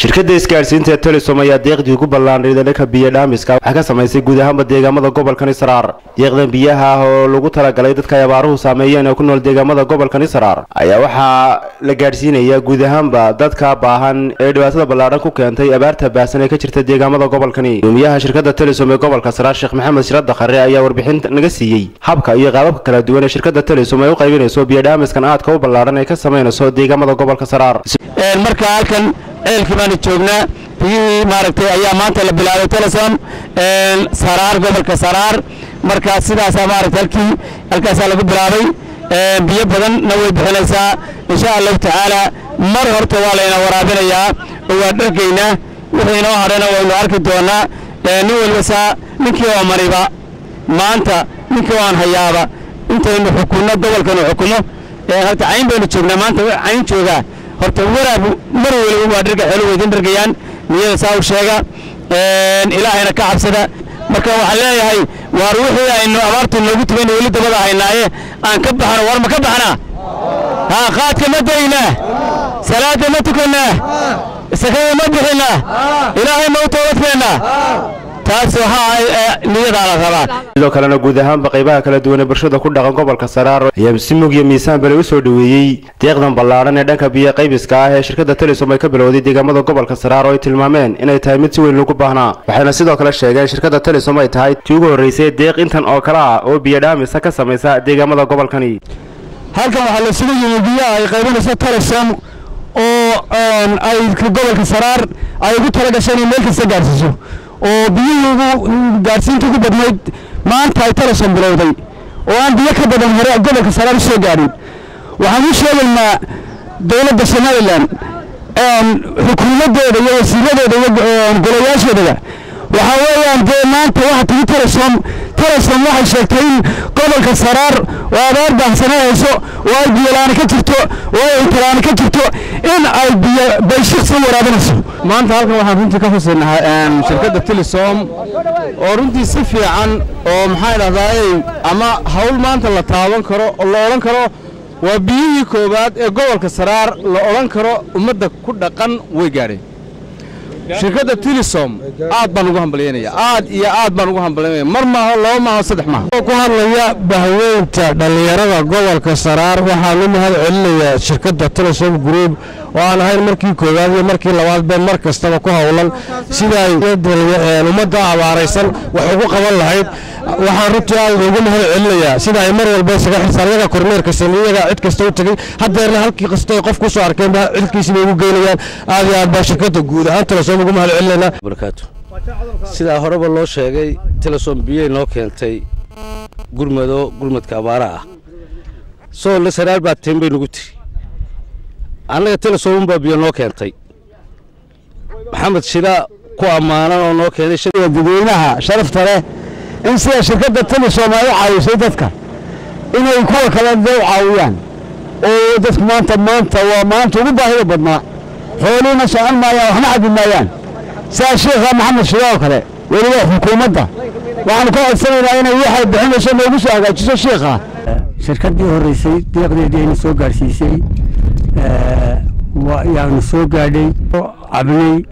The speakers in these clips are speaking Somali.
shirkadda isgaadhsiinta ee telesom ayaa deeqdii ugu ballaanayda dhanka biyo dhaamiska waxaa ka samaysay guud ahaanba deegaamada gobolkan israar. Deeqdan biyaha ah oo lagu talagalay dadka ay abaaruhu saameeyeen ee ku nool deegaamada gobolkan israar ayaa waxaa la gaadhsiinayaa guud ahaanba dadka baahan ee dhibaatada ballaadhan ku keentay abaarta baahsan ee ka jirta deegaamada gobolkani. Gudoomiyaha shirkadda telesom ee gobolka saraar sheekh maxamed shirada khare ayaa warbixin naga siiyey habka iyo qaababka kala duwan ee shirkadda telesom ay u qaybinayso biyo dhaamiskan aadka u ballaadhan ee ka samaynayso deegaamada gobolka halkan ceelkii baanu joognaa biyihii maaragtay ayaa maanta la bilaabay telesom saraar gobolka saraar. Marka sidaasaa maaragtay halkii halkaasaa lagu bilaabay biyo badanna way bixinaysaa. Insha allahu tacaala mar horta waa layna waraabinayaa oo waa dhargaynaa wixii inoo hadhana waynu arki doonaa nin waliba saa ninkii oo maniba maanta ninkii oo aan hayaaba intaynu xukunno gobolkanu xukumo horta cayn baynu joognaa maanta cayn joogaa horta waraab mar waliba waa dharga xoolo weydin dhargayaan niyada saa u sheega ilaahayna ka cabsada. Marka waxaan leeyahay waar wixii aynu abaartu noogu tugan weli dabada haynaaye aan ka baxno war ma ka baxnaa haa qaadka ma daynaa salaada ma tukannaa sakada ma bixinaa. Ilaahay ma u toobadkeennaa taas waxaa niyadaa la rabaa. Sidoo kalena guud ahaanba qaybaha kala duwan ee bulshada ku dhaqan gobolka saraar ayaa si mug iyo miisaan bale u soo dhoweeyey. Deeqdan ballaadhan ee dhanka biyo qaybiska ah ee shirkadda telesom ay ka bilowday deegaamada gobolka saraar oo ay tilmaameen inay tahay mid si weyn loogu baahnaa. Waxayna sidoo kale sheegeen shirkadda telesom ay tahay tii ugu horreysay deeq intan oo kale ah oo biyo dhaamisa ka samaysa deegaamada gobolkani. Halkan waxaa la isugu yimi biyaha ay qaybinayso telesom oo ay gobolka saraar ay ugu tala gasheen in meel kasta gaarsiiso oo biyihii ugu gaadhsiinta ugu badnayd maanta ay telesom bilowday oo aan biyo ka badan hore gobolka saraar u soo gaadhin. Waxaan u sheegaynaa dowladda somalilan xukuumaddeeda iyo wasiiradeeda iyo golayaasheedaba waxaa weeyaan dee maanta waxa tigi telesom telesom waxay sheegtay in gobolka saraar oo abaar baahsana hayso oo ay biyolaani ka jirto oo ay intalaani ka jirto in ay biyo bayshiksi waraabinayso. Maanta halkan waxaan runtii ka xusaynaa shirkadda telesom oo runtii si fiican oo maxaa idhahdaa ama hawl maanta la taaban karo oo la odhan karo waa biyihii koowaad ee gobolka saraar la odhan karo ummadda ku dhaqan way gaadheen shirkadda telesom aad baan ugu hambalyaynaya aad iyo aad baan ugu hambalyaynaya mar maaho laba maaho saddex maaho ku hadlaya bahweynta dhallinyarada gobolka saraar. Waxaan u mahad celinayaa shirkadda telesom group oo aan ahayn markii koowaad iyo markii labaad been mar kastaba ku howlan sida ay ummadda abaaraysan wax ugu qaban lahayd waxaan runtii aad ugu mahad celinayaa sida ay mar walba isaga xilsaaryaga kormeerka sameeyaga cid kasta u tegey haddeerna halkii kasta qof ku soo arkeen cidkiisibay ugu geynayaan aad iyo aad baa shirkadda guud ahaan telesom ugu mahad barakaatu. Sidaa horeba loo sheegay telesom biyey noo keentay gurmado gurmadka abaara ah. Soo la baa teen bay nagu tiri. Annaga telesom baa biyo noo keentay. Maxamed shira ku ammaanan oo noo keenay dadweynaha sharafta leh in sida shirkadda telesom ay u caawisay dadka inay kuwa kale u caawiyaan. Oo dadku maanta maanta waa maanta ugu baahida badnaa. Xoolihiina socon maayaan waxna cabbi maayaan. Sidaa sheekha maxamed shira oo kale weliba xukuumadda. Waxaanu ka codsanaynaa inay waxay bixinayso noogu soo hagaajiso sheekha shirkaddii horreysay deeqdeedii ayna soo gaadhsiisay yaanu soo gaadhay cabnay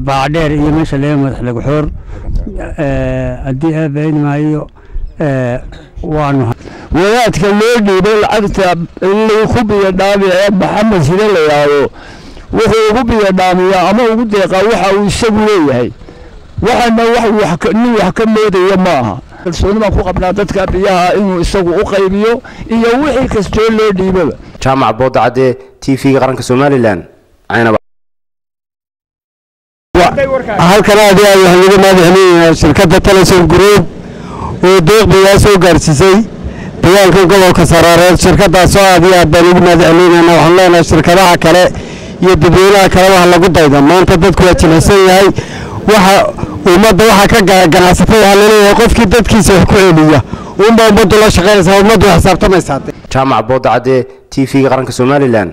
baacdheer iyo meesha lee madax lagaxoor haddii aabayn maayo waanu wadaadka loo dhiibay lacagta in lagu ku biyo dhaamice maxamed sida la yidhaahdo wuxuu ugu biyo dhaamiyaa ama ugu deeqaa waxa uu isagu leeyahay. Waxana nin wax ka moodaya ma aha kalsooni baan ku qabnaa dadka biyaha inuu isagu u qaybiyo iyo wixii kastoo loo dhiibaba jaamac boodacadde t v-ga qaranka somalilan halkan aad iyo aad waxaan uga mahad celinaynaa shirkadda telesom group oo deeq biyaa soo gaarsiisay. Deegaanka gobolka saraareed shirkadaasoo aad iyo aad baan ugu mahad celinaynaa waxaan leenahay shirkadaha kale iyo dadweynaha kale waxa lagu dayda. Maanta dadku waa jilicsan yahay waxa ummadda waxa ka ganacsatada waxaa la leeyahay qofkii dadkiisa wax ku celiya. Unbaa ummaddu la shaqaynaysaa ummaddu xisaabtamaysaa jaamac boodacadde t v-ga qaranka somalilan